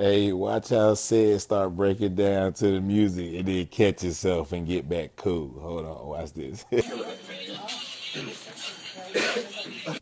Hey, watch how Ced start breaking down to the music and then catch yourself and get back cool. Hold on, watch this.